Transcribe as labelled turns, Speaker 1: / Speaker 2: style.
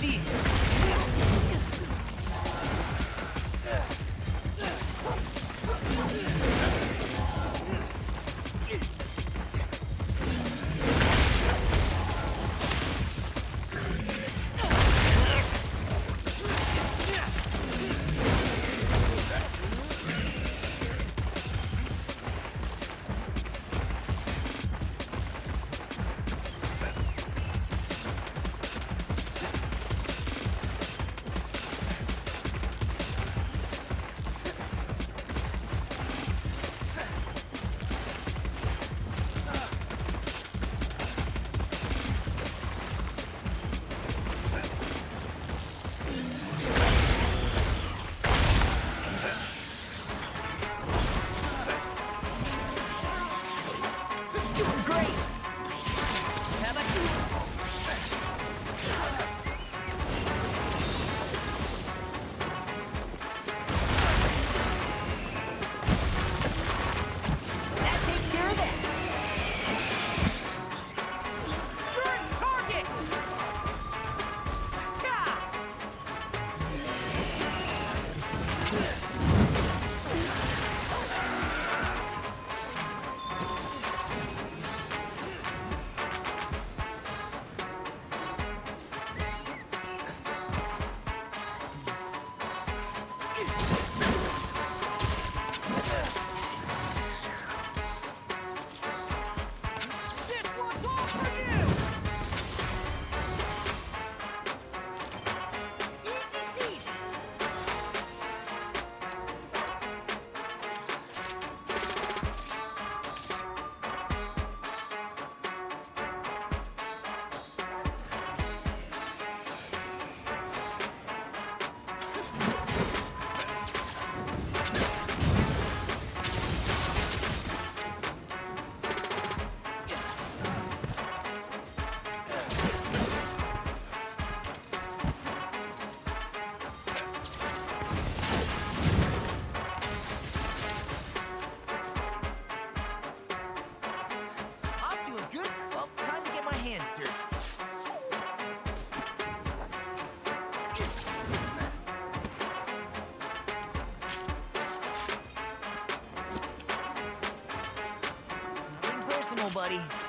Speaker 1: seat. You're great! buddy.